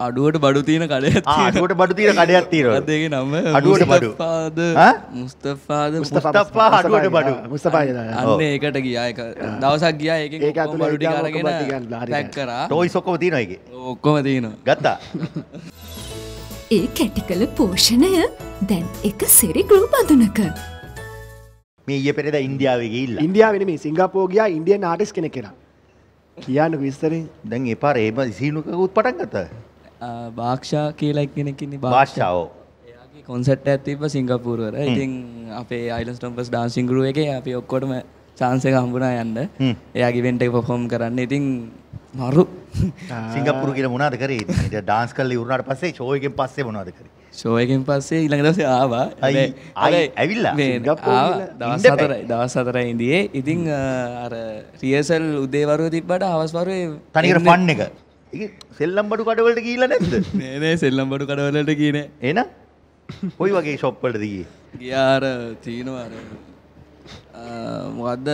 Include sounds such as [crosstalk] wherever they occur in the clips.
අඩුවට බඩු තියෙන කඩයක් ආ, අඩුවට බඩු තියෙන කඩයක් තියෙනවා. අදගේ නම අඩුවට බඩු. ඈ? මුස්තෆාද මුස්තෆා අඩුවට බඩු. මුස්තෆා අන්න ඒකට ගියා එක දවසක් ගියා ඒක ඒක ඇතුළේ බඩු ටික අරගෙන පැක් කරා ටෝයිස් ඔක්කොම තියෙනවා ඒකේ. ඔක්කොම තියෙනවා ගත්තා. [laughs] ඒ කැටිකල පෝෂණය දැන් එක සිරි ගෘහ බඳුනක. මේ ඊයේ පෙරේදා ඉන්දියාවේ ගිහිල්ලා. ඉන්දියාවෙන මේ සිංගප්පූර් ගියා ඉන්දියන් ආටිස්ට් කෙනෙක් කෙනා කියන්නකෝ විස්තරේ දැන් ඒ පාර ඒම සීනුකකුත් පටන් ගත්තා. භාක්ෂා කියලා එක්කෙනෙක්න්නේ භාෂාව. කොන්සට් ඇතිබ සිංගපූර්වර ඉතින් අපේ අයිලස් ටම්පස් ඩාන්සිංගරුව එක අපි ඔක්කොටම චාන්සක හම්බුණා යන්න. එයාගේ වෙන්ට එක පොෆෝම් කරන්න ඉතින් මරු සිංගප්පූරු කියලා මොනවද කරේ? ඩාන්ස් කරලා ඉවරනාට පස්සේ ෂෝ එකෙන් පස්සේ මොනවද කරේ? ෂෝයකින් පස්සේ ඊළඟ දවසේ ආවා ඇවිල්ලා? මේ සිංගප්පූරු ආවා. ගිහලා දවස් ඉන්න හතරයි දවස් හතරයි ඉදියේ අර රියසල් උදේවරුව තිබ්බට හවස්වරුවේ තනිකර ෆන් එක. සෙල්ලම් බඩු කඩවලට ගිහිල්ලා නැද්ද? නෑ සෙල්ලම් බඩු කඩවලට කියන එහෙනම් කොයි වගේ ෂොප් වලටද ගියේ? ගියාර චීනවාර මොකක්ද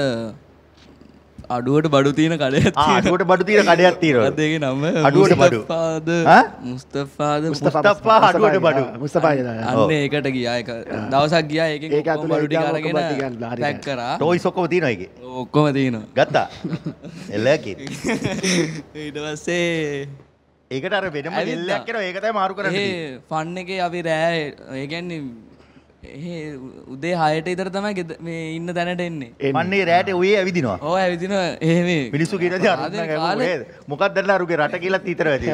අඩුවට බඩු තියෙන කඩයක් ආ අඩුවට බඩු තියෙන කඩයක් තියෙනවා. අදගේ නම අඩුවට බඩු. මුස්තෆාද? මුස්තෆාද මුස්තෆා අඩුවට බඩු. මුස්තෆා අන්න ඒකට ගියා එක දවසක් ගියා ඒක ඒක ඇතුළේ බඩු ටික අරගෙන පැක්. කරා ටෝයිස් ඔක්කොම තියෙනවා ඒකේ. ඔක්කොම තියෙනවා ගත්තා. [laughs] එල්ලකින්. ඊට පස්සේ ඒකට අර වෙනම. දෙල්ලයක් කරනවා ඒක තමයි මාරු කරන්න ඒ. ෆන් එකේ අපි රෑ ඒ කියන්නේ ඒ උදේ හයට ඉතර තමයි මේ ඉන්න තැනට එන්නේ. මන්නේ රෑට ඔයේ ඇවිදිනවා. ඕ ඇවිදින එහෙම මිනිස්සු කියනද? මොකක්ද දැන් අරුගේ රට කියලාත් වැඩි.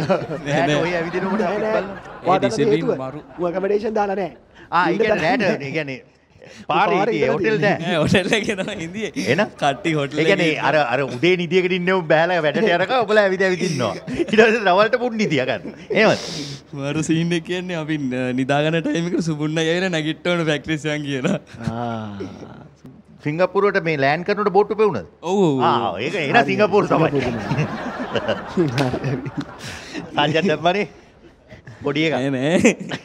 රෑට ඔයේ ඇවිදිනකොට discipline මරු. කමඩේෂන් දාලා නෑ. ආ ඒ ඉන්න කියන්නේ තැන- රෑට ඒ කියන්නේ පාරේ හොටෙල් ඉඳලා නෑ. හොටෙල් එක තමයි ඉන්දියේ එහෙනම්? කට්ටි හොටෙල් ඒ කියන්නේ අර අර උදේ නිදියකට ඉන්නව බෑලා වැඩට යනකම් ඔබලා ඇවිද ඇවිද ඉන්නවා. ඊට පස්සේ රවල්ට පුන් නිදිය ගන්න. එහෙමද? මරු සීන් එක කියන්නේ අපි න- නිදාගන්න ටයිම් එකට සුබුන්න ගිහලා නැගිට්ට ඕන ෆැක්ටරිස් යන් කියලා සිංගප්පූරුවට මේ ලෑන්ඩ් කරනකොට බෝට්ටු පෙවුනද? ඔව් ඔව්, ඔව් ආ ඒක එන සිංගප්පූරු තමයි. [laughs] සල්ජත් දැම්මනේ. පොඩි එකක්. නෑ නෑ